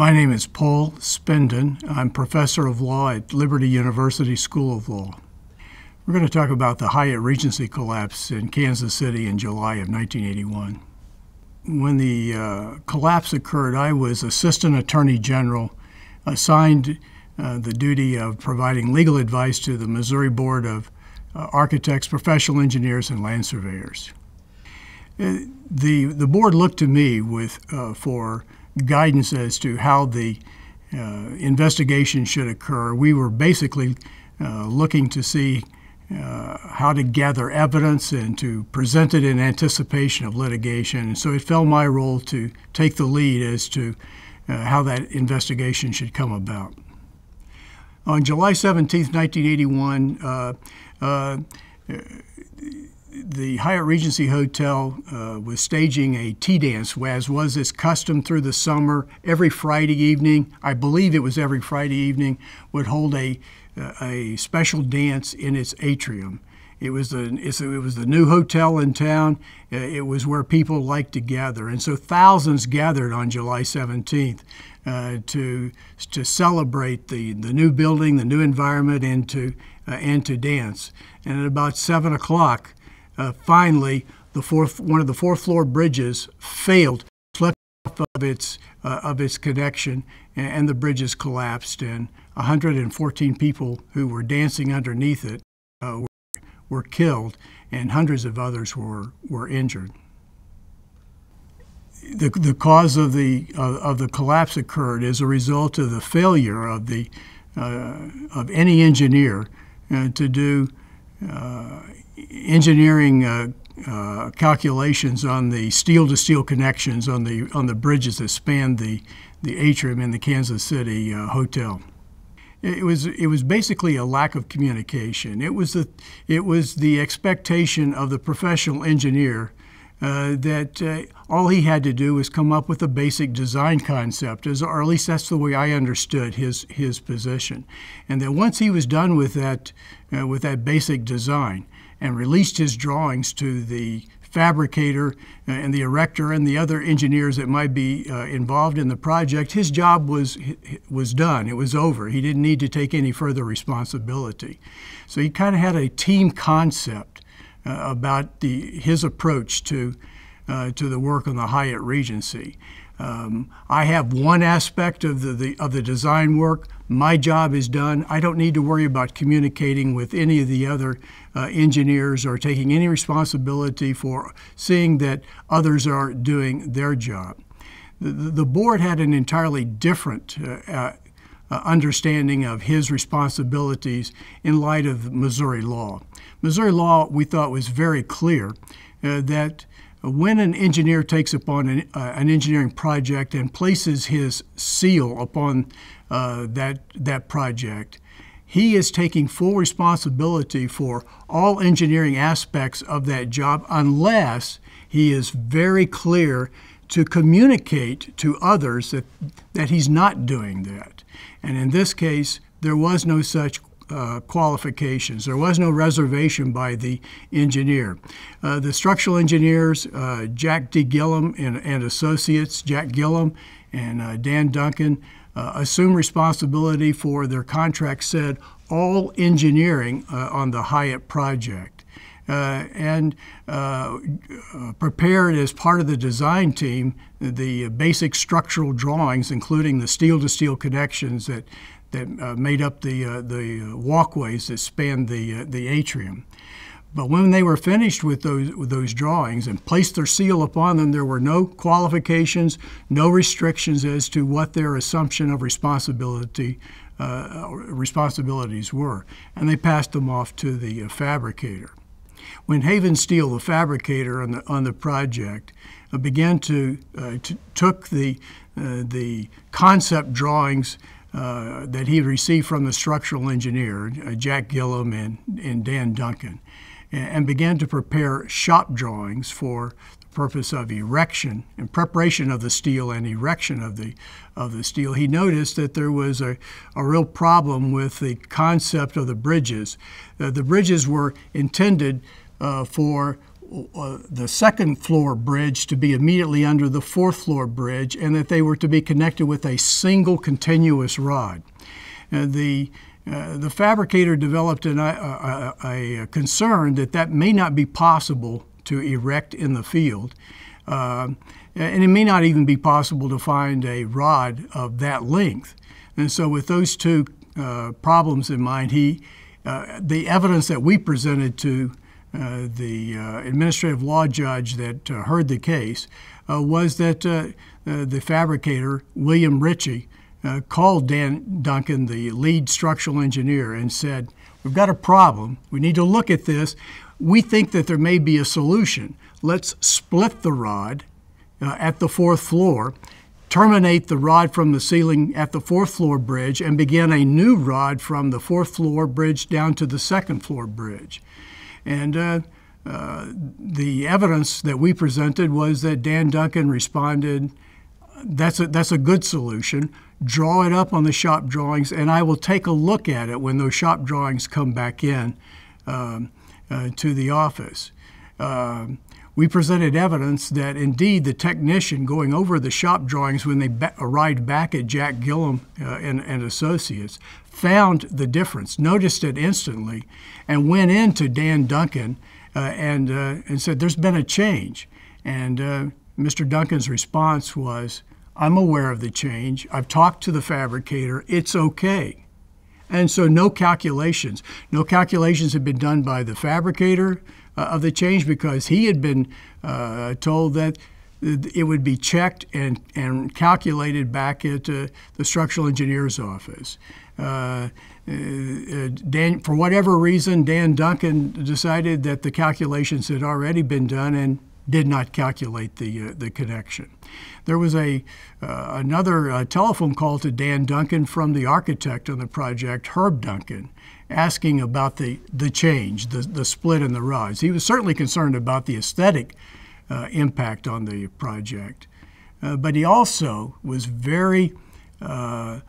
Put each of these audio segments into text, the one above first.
My name is Paul Spinden. I'm professor of law at Liberty University School of Law. We're going to talk about the Hyatt Regency collapse in Kansas City in July of 1981. When the uh, collapse occurred, I was Assistant Attorney General assigned uh, the duty of providing legal advice to the Missouri Board of uh, Architects, Professional Engineers, and Land Surveyors. Uh, the, the board looked to me with, uh, for guidance as to how the uh, investigation should occur. We were basically uh, looking to see uh, how to gather evidence and to present it in anticipation of litigation. And so it fell my role to take the lead as to how that investigation should come about. On July 17, 1981, uh, uh, the Hyatt Regency Hotel uh, was staging a tea dance, as was its custom through the summer. Every Friday evening, I believe it was every Friday evening, would hold a, uh, a special dance in its atrium. It was the it was the new hotel in town. Uh, it was where people liked to gather, and so thousands gathered on July 17th uh, to to celebrate the the new building, the new environment, and to uh, and to dance. And at about seven o'clock, uh, finally, the fourth, one of the four floor bridges failed, slipped off of its, uh, of its connection, and, and, the bridges collapsed. And 114 people who were dancing underneath it uh, were, were killed, and hundreds of others were, were injured. The, the cause of the, of the collapse occurred as a result of the failure of, the, uh, of any engineer uh, to do uh, engineering uh, uh, calculations on the steel-to-steel connections on the on the bridges that span the the atrium in the Kansas City uh, hotel. It was it was basically a lack of communication. It was the it was the expectation of the professional engineer uh, that uh, all he had to do was come up with a basic design concept, as, or at least that's the way I understood his his position, and that once he was done with that uh, with that basic design, and released his drawings to the fabricator and the erector and the other engineers that might be uh, involved in the project, his job was was done. It was over. He didn't need to take any further responsibility. So he kind of had a team concept uh, about the his approach to uh, to the work on the Hyatt Regency. Um, I have one aspect of the, the, of the design work. My job is done. I don't need to worry about communicating with any of the other uh, engineers or taking any responsibility for seeing that others are doing their job. The, the board had an entirely different uh, uh, understanding of his responsibilities in light of Missouri law. Missouri law, we thought, was very clear uh, that when an engineer takes upon an, uh, an, engineering project and places his seal upon uh, that, that project, he is taking full responsibility for all engineering aspects of that job unless he is very clear to communicate to others that, that he's not doing that. And in this case, there was no such uh, qualifications. There was no reservation by the engineer. Uh, the structural engineers, uh, Jack D. Gillum and, and, Associates, Jack Gillum and uh, Dan Duncan, uh, assumed responsibility for their contract said all engineering uh, on the Hyatt project. and prepared as part of the design team the basic structural drawings, including the steel-to-steel connections that that uh, made up the, uh, the walkways that spanned the, uh, the atrium. But when they were finished with those, with those drawings and placed their seal upon them, there were no qualifications, no restrictions as to what their assumption of responsibility uh, responsibilities were, and they passed them off to the uh, fabricator. When Haven Steel, the fabricator on the on the project, uh, began to, to took the the concept drawings uh, that he received from the structural engineer, uh, Jack Gillum and, and Dan Duncan, and, began to prepare shop drawings for the purpose of erection and preparation of the steel and erection of the, of the steel. He noticed that there was a, a real problem with the concept of the bridges. Uh, the bridges were intended uh, for uh, the second floor bridge to be immediately under the fourth floor bridge and that they were to be connected with a single continuous rod. Uh, the uh, the fabricator developed an, uh, a, a, concern that that may not be possible to erect in the field. Uh, and it may not even be possible to find a rod of that length. And so, with those two uh, problems in mind, he, uh, the evidence that we presented to uh, the administrative law judge that heard the case was that the fabricator, William Ritchie, uh, called Dan Duncan, the lead structural engineer, and said, We've got a problem. We need to look at this. We think that there may be a solution. Let's split the rod uh, at the fourth floor, terminate the rod from the ceiling at the fourth floor bridge, and begin a new rod from the fourth floor bridge down to the second floor bridge. And uh, uh, the evidence that we presented was that Dan Duncan responded, that's a, that's a good solution draw it up on the shop drawings, and I will take a look at it when those shop drawings come back in um, uh, to the office. Um, we presented evidence that indeed the technician going over the shop drawings when they ba- arrived back at Jack Gillum uh, and, and, Associates found the difference, noticed it instantly, and went into Dan Duncan uh, and, uh, and said, There's been a change. And uh, Mr. Duncan's response was, I'm aware of the change. I've talked to the fabricator. It's okay. And so, no calculations. No calculations had been done by the fabricator uh, of the change because he had been uh, told that it would be checked and, and calculated back at uh, the structural engineer's office. Uh, uh, Dan, for whatever reason, Dan Duncan decided that the calculations had already been done and did not calculate the, uh, the connection. There was a, uh, another uh, telephone call to Dan Duncan from the architect on the project, Herb Duncan, asking about the, the change, the, the split in the rods. He was certainly concerned about the aesthetic uh, impact on the project, uh, but he also was very uh,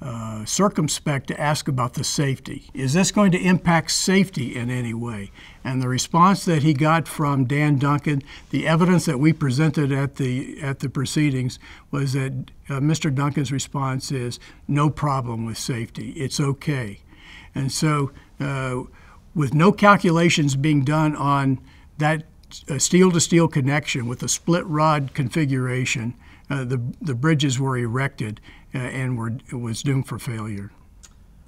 uh, circumspect to ask about the safety. Is this going to impact safety in any way? And the response that he got from Dan Duncan, the evidence that we presented at the at the proceedings, was that uh, Mr. Duncan's response is no problem with safety. It's okay. And so, uh, with no calculations being done on that steel to steel connection with a split rod configuration, uh, the the bridges were erected uh, and were, was doomed for failure.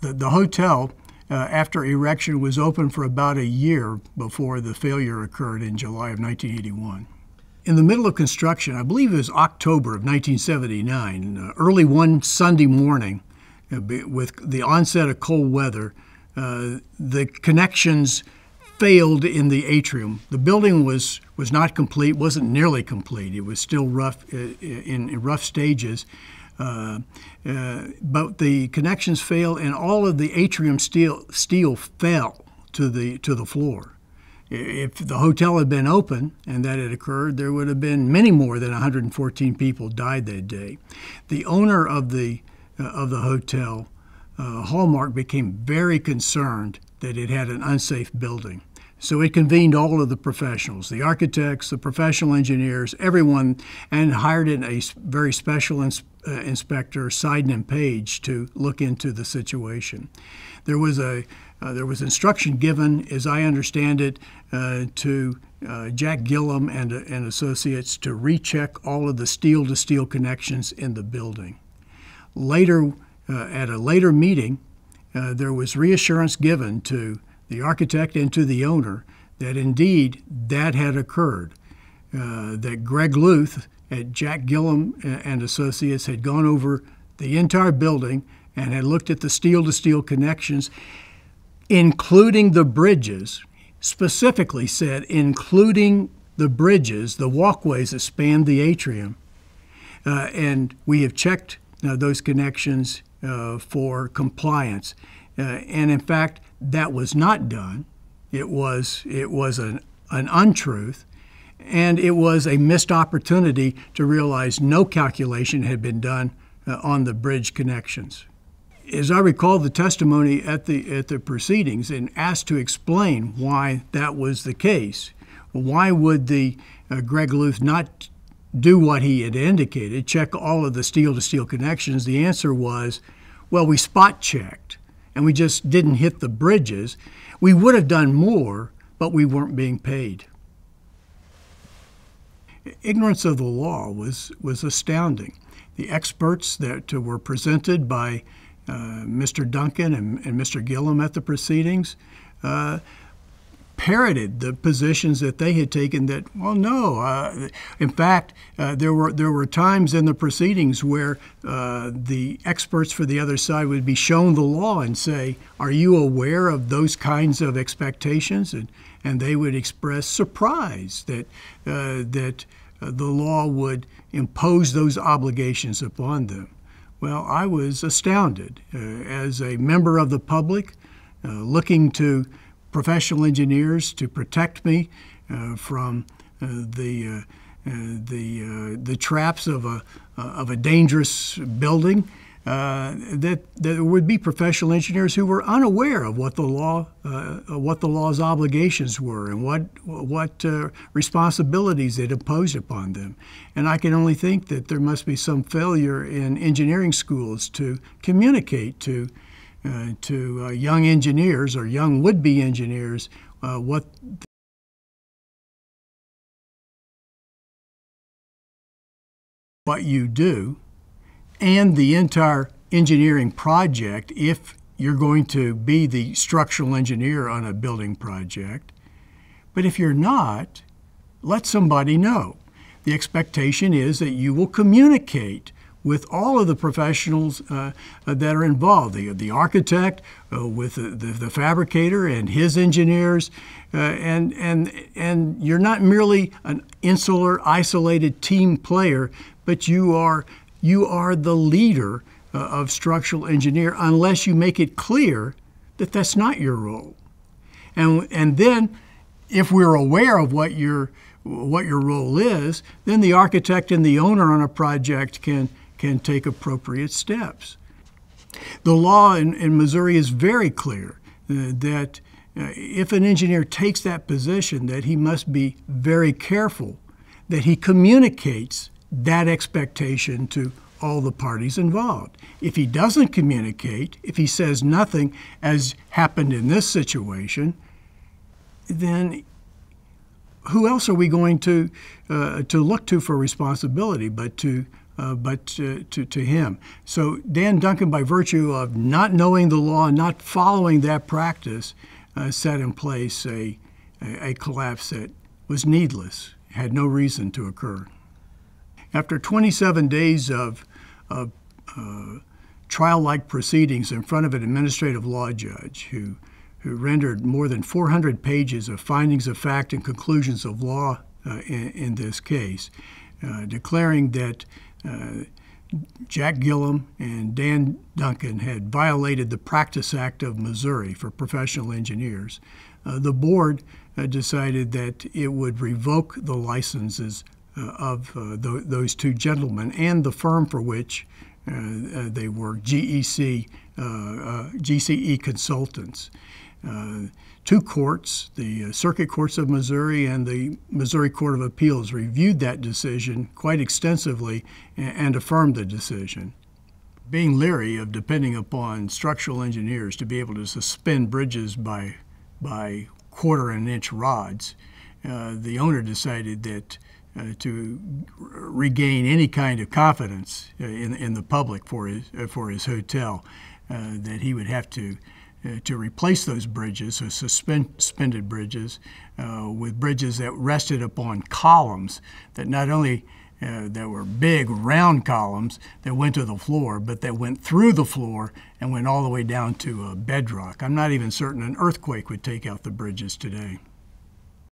The, the hotel, uh, after erection, was open for about a year before the failure occurred in July of 1981. In the middle of construction, I believe it was October of 1979, uh, early one Sunday morning, uh, with the onset of cold weather, uh, the connections failed in the atrium. The building was was not complete, wasn't nearly complete. It was still rough uh, in, in rough stages, uh, uh, but the connections failed, and all of the atrium steel steel fell to the to the floor. If the hotel had been open and that had occurred, there would have been many more than 114 people died that day. The owner of the uh, of the hotel, uh, Hallmark, became very concerned that it had an unsafe building. So it convened all of the professionals, the architects, the professional engineers, everyone, and hired in a very special ins- uh, inspector, Seiden Page, to look into the situation. There was a uh, there was instruction given, as I understand it, uh, to uh, Jack Gillum and, uh, and associates to recheck all of the steel to steel connections in the building. Later, uh, at a later meeting, there was reassurance given to the architect and to the owner that indeed that had occurred. Uh, that Greg Luth at Jack Gillum and Associates had gone over the entire building and had looked at the steel to steel connections, including the bridges, specifically said, including the bridges, the walkways that spanned the atrium. Uh, and we have checked uh, those connections uh, for compliance. Uh, and in fact, that was not done. It was, it was an, an untruth, and it was a missed opportunity to realize no calculation had been done uh, on the bridge connections. As I recall the testimony at the, at the proceedings and asked to explain why that was the case, why would the uh, Greg Luth not do what he had indicated, check all of the steel to steel connections? The answer was, well, we spot checked and we just didn't hit the bridges. We would have done more, but we weren't being paid. Ignorance of the law was, was astounding. The experts that were presented by uh, Mr. Duncan and, and, Mr. Gillum at the proceedings uh, parroted the positions that they had taken that well no uh, in fact uh, there were there were times in the proceedings where uh, the experts for the other side would be shown the law and say are you aware of those kinds of expectations? And and they would express surprise that uh, that uh, the law would impose those obligations upon them. Well I was astounded uh, as a member of the public looking to professional engineers to protect me uh, from uh, the uh, the the traps of a of a dangerous building. Uh, that there would be professional engineers who were unaware of what the law, uh, what the law's obligations were, and what what uh, responsibilities it imposed upon them. And I can only think that there must be some failure in engineering schools to communicate to uh, to uh, young engineers or young would-be engineers uh, what what you do and the entire engineering project if you're going to be the structural engineer on a building project. But if you're not, let somebody know. The expectation is that you will communicate with all of the professionals uh, that are involved the, the architect, uh, with the, the, fabricator and his engineers. Uh, and, and, and you're not merely an insular, isolated team player, but you are, you are the leader uh, of structural engineer unless you make it clear that that's not your role. And, and then, if we're aware of what your what your role is, then the architect and the owner on a project can can take appropriate steps. The law in, in Missouri is very clear uh, that uh, if an engineer takes that position, that he must be very careful that he communicates that expectation to all the parties involved. If he doesn't communicate, if he says nothing, as happened in this situation, then who else are we going to uh, to look to for responsibility but to uh, but to, to, him. So Dan Duncan, by virtue of not knowing the law and not following that practice, uh, set in place a, a, a, collapse that was needless, had no reason to occur. After 27 days of, of uh, trial-like proceedings in front of an administrative law judge who, who rendered more than 400 pages of findings of fact and conclusions of law uh, in, in, this case, uh, declaring that Jack Gillum and Dan Duncan had violated the Practice Act of Missouri for professional engineers. Uh, the board uh, decided that it would revoke the licenses uh, of uh, th- those two gentlemen and the firm for which uh, they were GEC, GCE Consultants two courts, the uh, Circuit Courts of Missouri and the Missouri Court of Appeals, reviewed that decision quite extensively and, affirmed the decision. Being leery of depending upon structural engineers to be able to suspend bridges by, by quarter and inch rods, uh, the owner decided that uh, to regain any kind of confidence uh, in, in the public for his, uh, for his hotel, uh, that he would have to uh, to replace those bridges, so suspended bridges, uh, with bridges that rested upon columns that not only uh, that were big round columns that went to the floor, but that went through the floor and went all the way down to bedrock. I'm not even certain an earthquake would take out the bridges today.